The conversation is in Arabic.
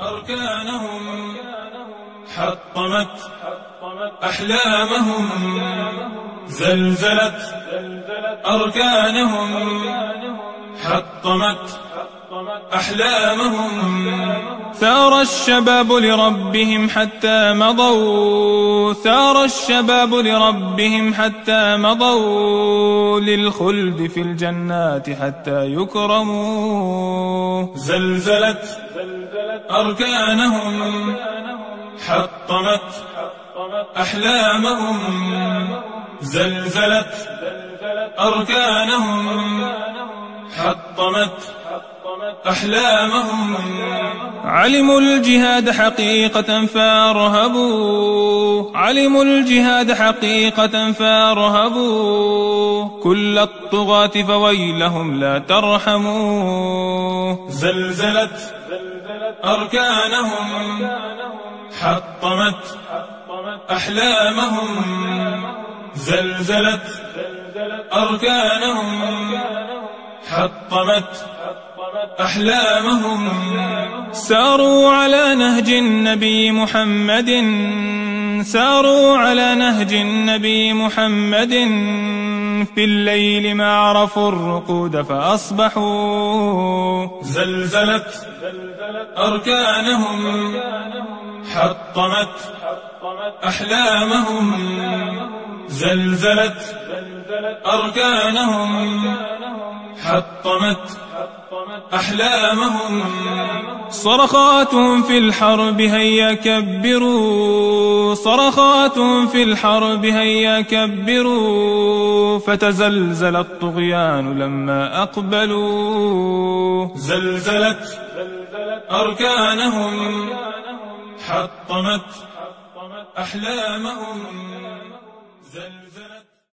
أركانهم حطمت أحلامهم زلزلت أركانهم حطمت أحلامهم ثار الشباب لربهم حتى مضوا ثار الشباب لربهم حتى مضوا للخلد في الجنات حتى يكرموا زلزلت أركانهم حطمت أحلامهم. زلزلت أركانهم حطمت أحلامهم. علموا الجهاد حقيقة فارهبوا. علموا الجهاد حقيقة فارهبوا. كل الطغاة فويلهم لا ترحموا. زلزلت أركانهم. حطمت أحلامهم. زلزلت أركانهم. حطمت أحلامهم ساروا على نهج النبي محمد ساروا على نهج النبي محمد في الليل ما عرفوا الرقود فأصبحوا زلزلت أركانهم حطمت أحلامهم زلزلت أركانهم حطمت أحلامهم صرخاتهم في الحرب هيا كبروا صرخاتهم في الحرب هيا كبروا فتزلزل الطغيان لما أقبلوا. زلزلت أركانهم حطمت أحلامهم. زلزلت